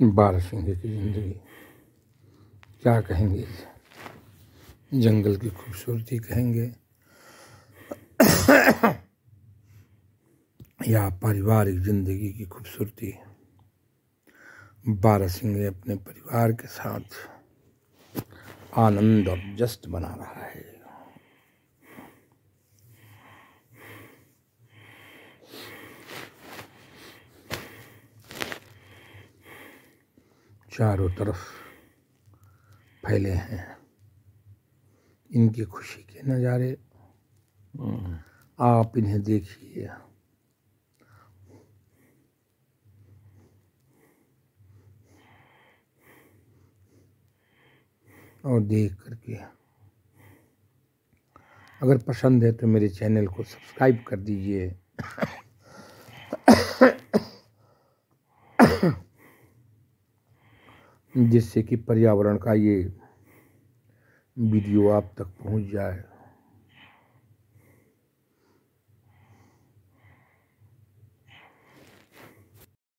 बारह सिंह की ज़िंदगी। क्या कहेंगे? जंगल की खूबसूरती कहेंगे। या पारिवारिक ज़िंदगी की खूबसूरती। बारह सिंह अपने परिवार के साथ आनंद और जस्त बना रहा है। चारों तरफ़ फैले हैं। इनकी खुशी के नज़ारे। आप इन्हें देखिए। और देख करके। अगर पसंद है तो मेरे चैनल को सब्सक्राइब कर दीजिए। जिससे कि पर्यावरण का ये वीडियो आप तक पहुँच जाए।